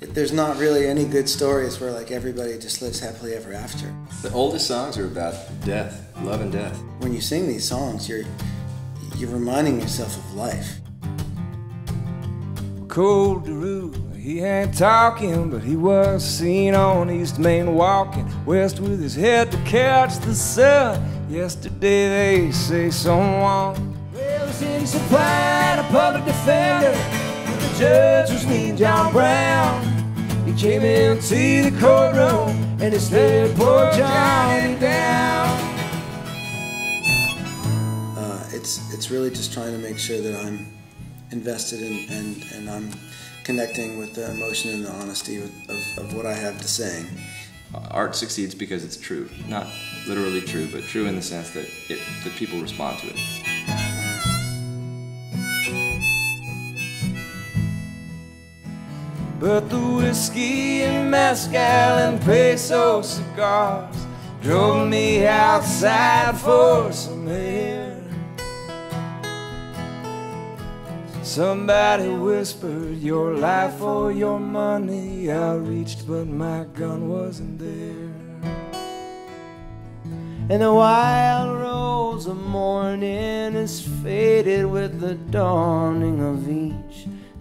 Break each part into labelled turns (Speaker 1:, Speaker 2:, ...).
Speaker 1: There's not really any good stories where like everybody just lives happily ever after.
Speaker 2: The oldest songs are about death, love and death.
Speaker 1: When you sing these songs, you're you're reminding yourself of life.
Speaker 3: Cold Daru, he ain't talking, but he was seen on East Main walking west with his head to catch the sun. Yesterday they say someone well, he supplied a public defender. The judge was Mean John Brown. He came into the courtroom and he said, "Poor Johnny down."
Speaker 1: Uh, it's it's really just trying to make sure that I'm invested in and and I'm connecting with the emotion and the honesty of, of, of what I have to say.
Speaker 2: Art succeeds because it's true, not literally true, but true in the sense that it that people respond to it.
Speaker 3: But the whiskey and mezcal and peso cigars drove me outside for some air. Somebody whispered, Your life or your money. I reached, but my gun wasn't there. And the wild rose of morning is faded with the dawning of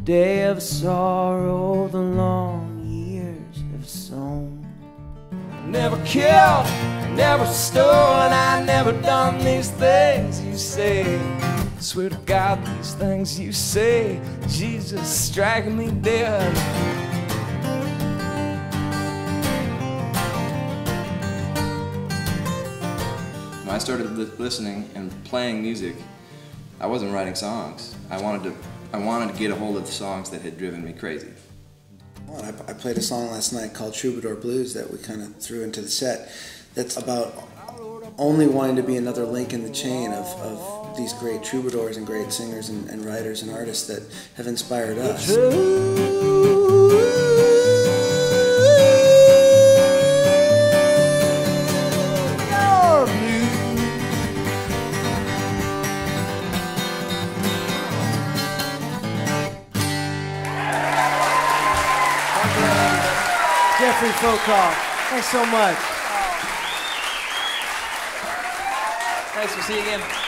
Speaker 3: day of sorrow the long years have sown. Never killed, never stolen, I never done these things you say. Swear to God, these things you say, Jesus, strike me dead.
Speaker 2: When I started listening and playing music, I wasn't writing songs. I wanted to, I wanted to get a hold of the songs that had driven me crazy.
Speaker 1: Well, I, I played a song last night called Troubadour Blues that we kind of threw into the set. That's about only wanting to be another link in the chain of, of these great troubadours and great singers and, and writers and artists that have inspired us.
Speaker 4: Jeffery Foucault, thanks so much.
Speaker 5: Thanks. We'll see you again.